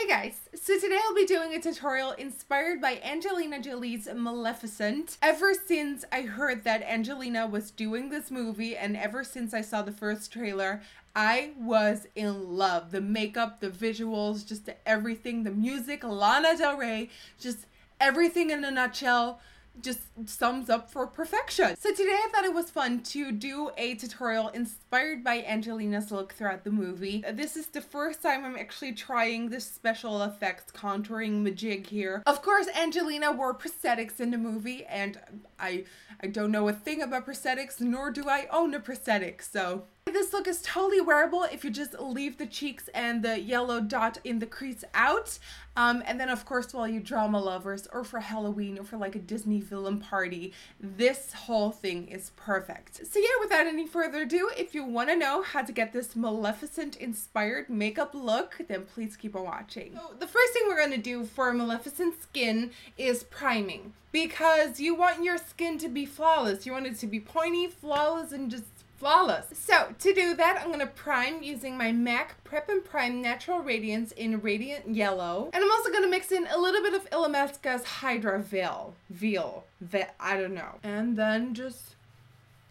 Hey guys, so today I'll be doing a tutorial inspired by Angelina Jolie's Maleficent. Ever since I heard that Angelina was doing this movie and ever since I saw the first trailer, I was in love. The makeup, the visuals, just everything, the music, Lana Del Rey, just everything in a nutshell just sums up for perfection. So today I thought it was fun to do a tutorial inspired by Angelina's look throughout the movie. This is the first time I'm actually trying this special effects contouring majig here. Of course, Angelina wore prosthetics in the movie and I I don't know a thing about prosthetics nor do I own a prosthetic, so this look is totally wearable if you just leave the cheeks and the yellow dot in the crease out. Um, and then, of course, while you drama lovers or for Halloween or for like a Disney villain party, this whole thing is perfect. So, yeah, without any further ado, if you want to know how to get this Maleficent inspired makeup look, then please keep on watching. So, the first thing we're going to do for Maleficent skin is priming because you want your skin to be flawless. You want it to be pointy, flawless, and just flawless. So to do that, I'm going to prime using my MAC Prep and Prime Natural Radiance in Radiant Yellow. And I'm also going to mix in a little bit of Illamasqua's Hydra Veil. Veil. Ve I don't know. And then just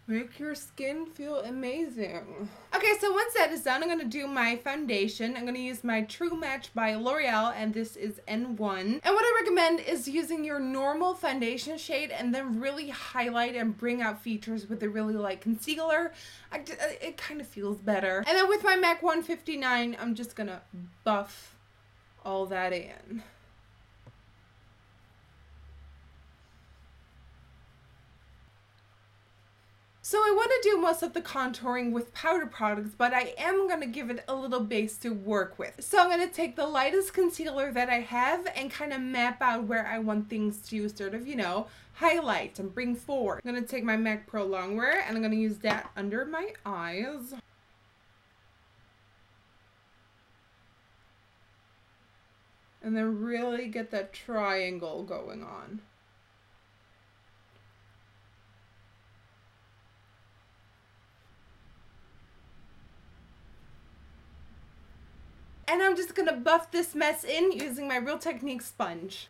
Make your skin feel amazing. Okay, so once that is done, I'm going to do my foundation. I'm going to use my True Match by L'Oreal, and this is N1. And what I recommend is using your normal foundation shade and then really highlight and bring out features with a really light concealer. I, uh, it kind of feels better. And then with my MAC 159, I'm just going to buff all that in. So I want to do most of the contouring with powder products, but I am going to give it a little base to work with. So I'm going to take the lightest concealer that I have and kind of map out where I want things to sort of, you know, highlight and bring forward. I'm going to take my MAC Pro Longwear and I'm going to use that under my eyes. And then really get that triangle going on. And I'm just gonna buff this mess in using my Real Technique sponge.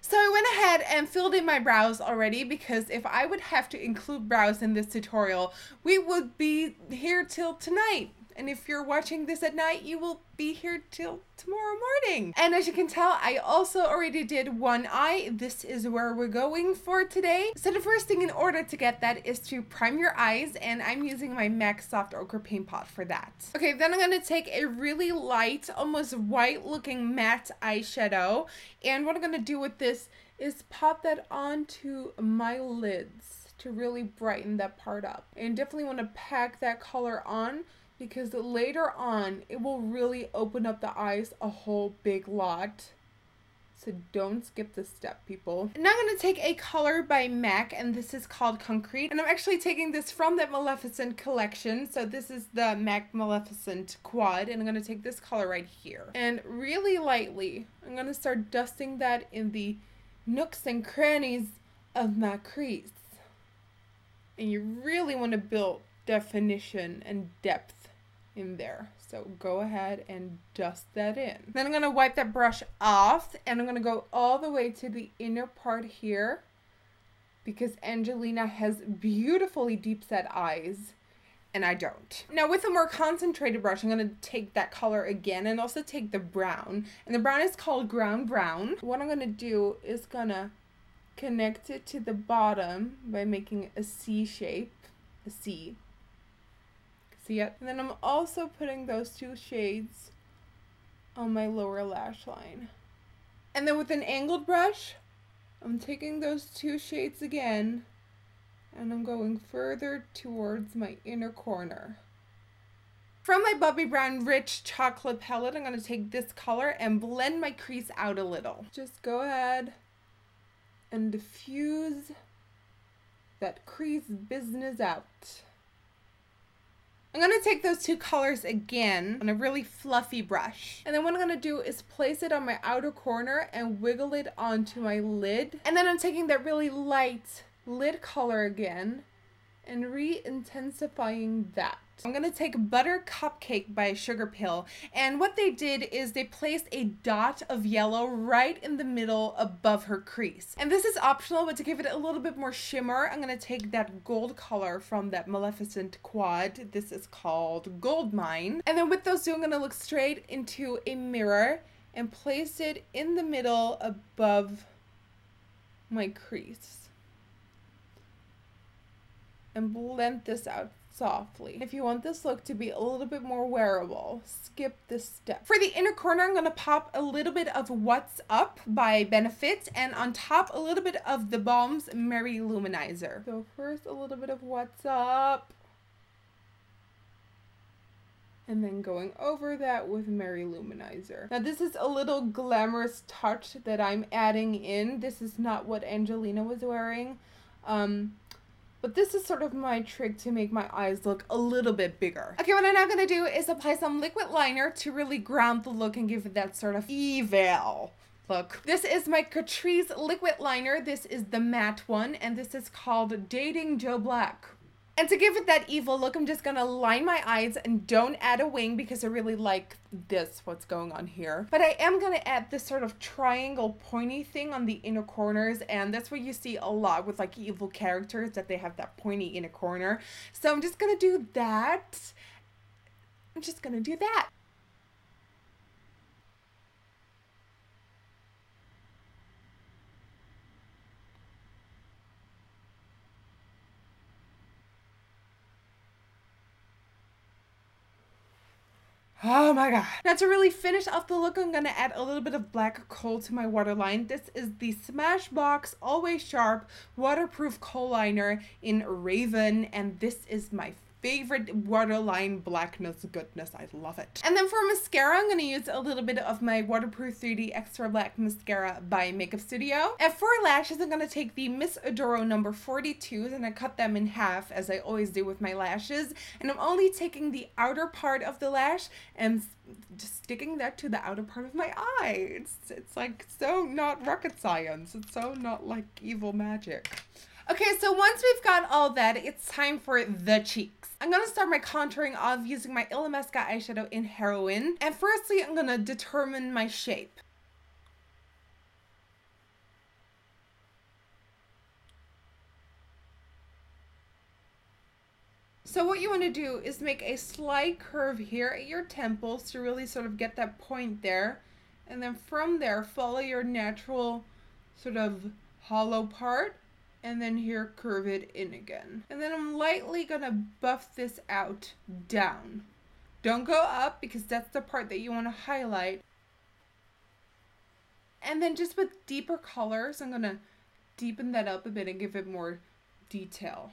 So I went ahead and filled in my brows already because if I would have to include brows in this tutorial, we would be here till tonight. And if you're watching this at night, you will be here till tomorrow morning. And as you can tell, I also already did one eye. This is where we're going for today. So the first thing in order to get that is to prime your eyes and I'm using my MAC Soft Ochre Paint Pot for that. Okay, then I'm going to take a really light, almost white looking matte eyeshadow. And what I'm going to do with this is pop that onto my lids to really brighten that part up. And definitely want to pack that color on because later on it will really open up the eyes a whole big lot. So don't skip this step, people. Now I'm going to take a color by MAC, and this is called Concrete. And I'm actually taking this from that Maleficent collection. So this is the MAC Maleficent Quad, and I'm going to take this color right here. And really lightly, I'm going to start dusting that in the nooks and crannies of my crease. And you really want to build definition and depth in there. So go ahead and dust that in. Then I'm going to wipe that brush off and I'm going to go all the way to the inner part here because Angelina has beautifully deep set eyes and I don't. Now with a more concentrated brush, I'm to take that color again and also take the brown. And the brown is called ground brown. What I'm to do is to connect it to the bottom by making a C shape, a C see it. And then I'm also putting those two shades on my lower lash line. And then with an angled brush, I'm taking those two shades again and I'm going further towards my inner corner. From my Bobbi Brown Rich Chocolate Palette, I'm going to take this color and blend my crease out a little. Just go ahead and diffuse that crease business out. I'm going to take those two colors again on a really fluffy brush. And then what I'm going to do is place it on my outer corner and wiggle it onto my lid. And then I'm taking that really light lid color again and re-intensifying that. I'm to take Buttercupcake by Sugarpill. And what they did is they placed a dot of yellow right in the middle above her crease. And this is optional, but to give it a little bit more shimmer, I'm to take that gold color from that Maleficent quad. This is called Gold Mine. And then with those two, I'm to look straight into a mirror and place it in the middle above my crease and blend this out softly. If you want this look to be a little bit more wearable, skip this step. For the inner corner, I'm going to pop a little bit of What's Up by Benefit and on top a little bit of the Balm's Mary-Lou Manizer. So first a little bit of What's Up. And then going over that with Mary-Lou Manizer. Now this is a little glamorous touch that I'm adding in. This is not what Angelina was wearing. Um, but this is sort of my trick to make my eyes look a little bit bigger. Okay, what I'm now gonna do is apply some liquid liner to really ground the look and give it that sort of evil look. This is my Catrice liquid liner. This is the matte one, and this is called Dating Joe Black. And to give it that evil look, I'm just gonna line my eyes and don't add a wing because I really like this, what's going on here. But I am gonna add this sort of triangle pointy thing on the inner corners and that's what you see a lot with like evil characters that they have that pointy inner corner. So I'm just gonna do that. I'm just gonna do that. Oh my god. Now to really finish off the look, I'm to add a little bit of black kohl to my waterline. This is the Smashbox Always Sharp Waterproof Kohl Liner in Raven, and this is my favorite waterline blackness goodness. I love it. And then for mascara, I'm going to use a little bit of my Waterproof 3D Extra Black Mascara by Makeup Studio. And for lashes, I'm going to take the Miss Adoro number 42s and I cut them in half as I always do with my lashes. And I'm only taking the outer part of the lash and just sticking that to the outer part of my eye. It's, it's like so not rocket science. It's so not like evil magic. Okay, so once we've got all that, it's time for the cheeks. I'm to start my contouring off using my Illamasqua eyeshadow in Heroin. And firstly, I'm to determine my shape. So what you want to do is make a slight curve here at your temples to really sort of get that point there. And then from there, follow your natural sort of hollow part and then here curve it in again. And then I'm lightly gonna buff this out down. Don't go up because that's the part that you wanna highlight. And then just with deeper colors, I'm gonna deepen that up a bit and give it more detail.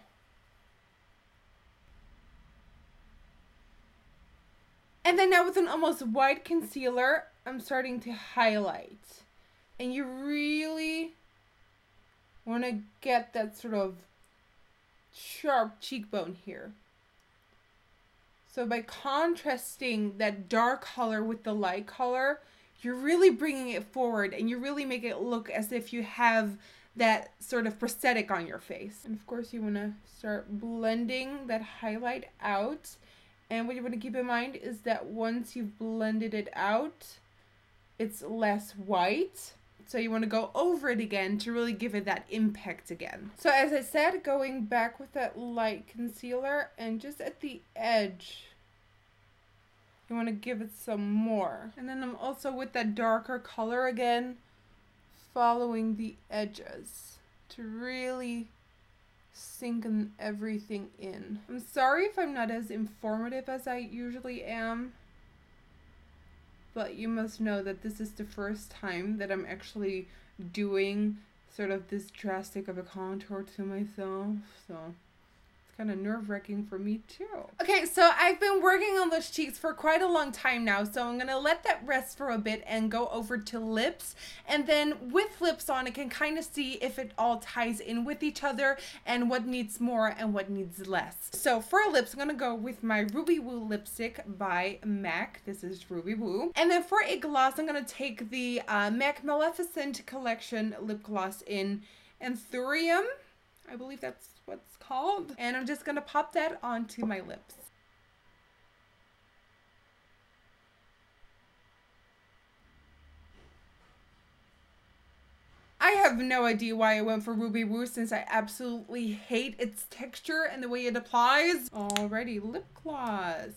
And then now with an almost white concealer, I'm starting to highlight. And you really want to get that sort of sharp cheekbone here. So by contrasting that dark color with the light color, you're really bringing it forward and you really make it look as if you have that sort of prosthetic on your face. And of course you want to start blending that highlight out. And what you want to keep in mind is that once you've blended it out, it's less white so you want to go over it again to really give it that impact again. So as I said, going back with that light concealer and just at the edge, you want to give it some more. And then I'm also with that darker color again, following the edges to really sink everything in. I'm sorry if I'm not as informative as I usually am but you must know that this is the first time that I'm actually doing sort of this drastic of a contour to myself. So kind of nerve wracking for me too. Okay, so I've been working on those cheeks for quite a long time now, so I'm gonna let that rest for a bit and go over to lips. And then with lips on, I can kind of see if it all ties in with each other and what needs more and what needs less. So for lips, I'm gonna go with my Ruby Woo lipstick by MAC. This is Ruby Woo. And then for a gloss, I'm gonna take the uh, MAC Maleficent Collection lip gloss in Anthurium. I believe that's what's called. And I'm just gonna pop that onto my lips. I have no idea why I went for Ruby Woo since I absolutely hate its texture and the way it applies. Alrighty, lip gloss.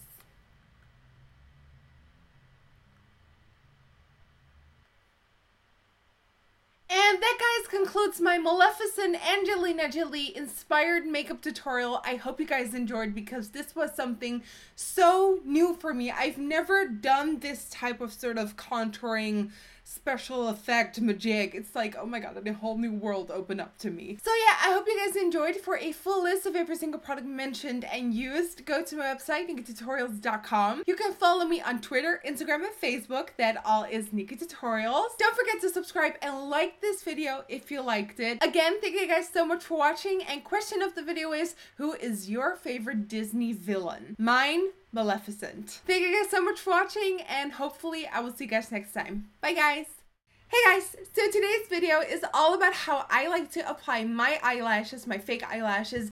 And that, guys, concludes my Maleficent Angelina Jolie inspired makeup tutorial. I hope you guys enjoyed because this was something so new for me. I've never done this type of sort of contouring special effect magic. It's like, oh my god, a whole new world opened up to me. So yeah, I hope you guys enjoyed. For a full list of every single product mentioned and used, go to my website, nikkietutorials.com. You can follow me on Twitter, Instagram, and Facebook. That all is NikkieTutorials. Don't forget to subscribe and like this video if you liked it. Again, thank you guys so much for watching. And question of the video is, who is your favorite Disney villain? Mine Maleficent. Thank you guys so much for watching and hopefully I will see you guys next time. Bye guys! Hey guys, so today's video is all about how I like to apply my eyelashes, my fake eyelashes,